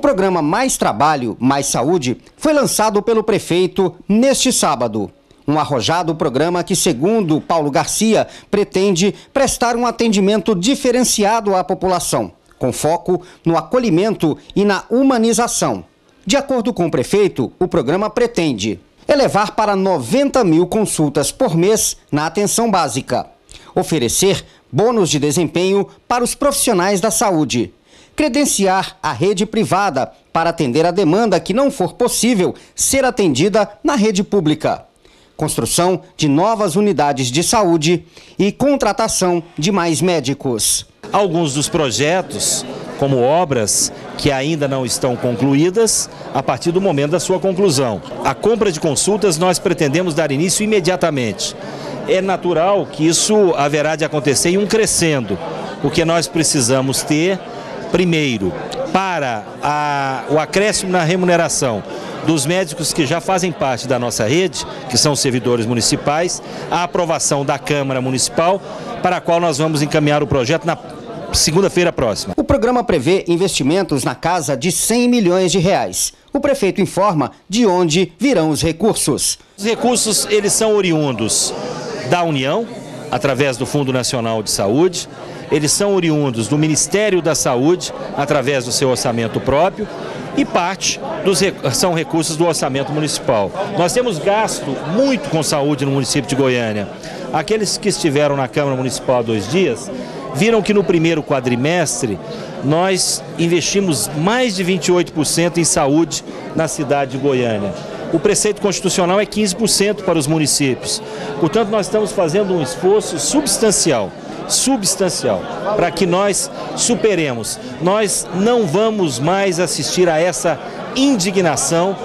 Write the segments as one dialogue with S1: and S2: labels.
S1: programa Mais Trabalho, Mais Saúde foi lançado pelo prefeito neste sábado. Um arrojado programa que, segundo Paulo Garcia, pretende prestar um atendimento diferenciado à população, com foco no acolhimento e na humanização. De acordo com o prefeito, o programa pretende elevar para 90 mil consultas por mês na atenção básica, oferecer bônus de desempenho para os profissionais da saúde, credenciar a rede privada para atender a demanda que não for possível ser atendida na rede pública, construção de novas unidades de saúde e contratação de mais médicos.
S2: Alguns dos projetos como obras que ainda não estão concluídas a partir do momento da sua conclusão. A compra de consultas nós pretendemos dar início imediatamente. É natural que isso haverá de acontecer em um crescendo, porque nós precisamos ter, primeiro, para a, o acréscimo na remuneração dos médicos que já fazem parte da nossa rede, que são servidores municipais, a aprovação da Câmara Municipal, para a qual nós vamos encaminhar o projeto na segunda-feira próxima.
S1: O programa prevê investimentos na casa de 100 milhões de reais. O prefeito informa de onde virão os recursos.
S2: Os recursos eles são oriundos da União, através do Fundo Nacional de Saúde, eles são oriundos do Ministério da Saúde, através do seu orçamento próprio, e parte dos, são recursos do orçamento municipal. Nós temos gasto muito com saúde no município de Goiânia. Aqueles que estiveram na Câmara Municipal há dois dias viram que no primeiro quadrimestre nós investimos mais de 28% em saúde na cidade de Goiânia. O preceito constitucional é 15% para os municípios. Portanto, nós estamos fazendo um esforço substancial, substancial, para que nós superemos. Nós não vamos mais assistir a essa indignação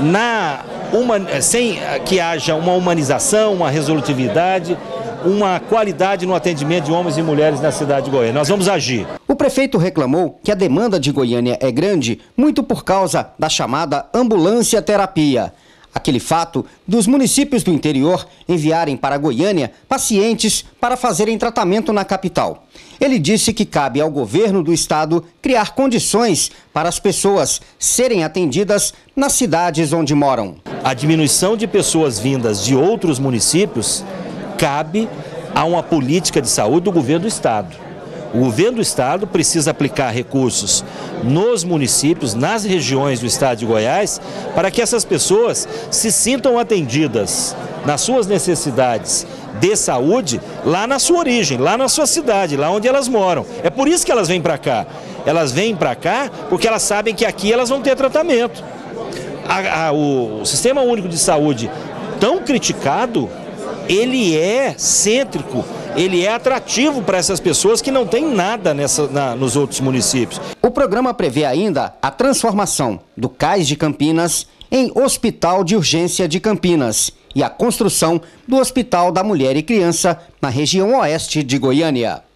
S2: na uma, sem que haja uma humanização, uma resolutividade uma qualidade no atendimento de homens e mulheres na cidade de Goiânia. Nós vamos agir.
S1: O prefeito reclamou que a demanda de Goiânia é grande muito por causa da chamada ambulância terapia. Aquele fato dos municípios do interior enviarem para Goiânia pacientes para fazerem tratamento na capital. Ele disse que cabe ao governo do estado criar condições para as pessoas serem atendidas nas cidades onde moram.
S2: A diminuição de pessoas vindas de outros municípios cabe a uma política de saúde do governo do Estado. O governo do Estado precisa aplicar recursos nos municípios, nas regiões do Estado de Goiás, para que essas pessoas se sintam atendidas nas suas necessidades de saúde lá na sua origem, lá na sua cidade, lá onde elas moram. É por isso que elas vêm para cá. Elas vêm para cá porque elas sabem que aqui elas vão ter tratamento. A, a, o Sistema Único de Saúde, tão criticado, ele é cêntrico, ele é atrativo para essas pessoas que não têm nada nessa, na, nos outros municípios.
S1: O programa prevê ainda a transformação do Cais de Campinas em Hospital de Urgência de Campinas e a construção do Hospital da Mulher e Criança na região oeste de Goiânia.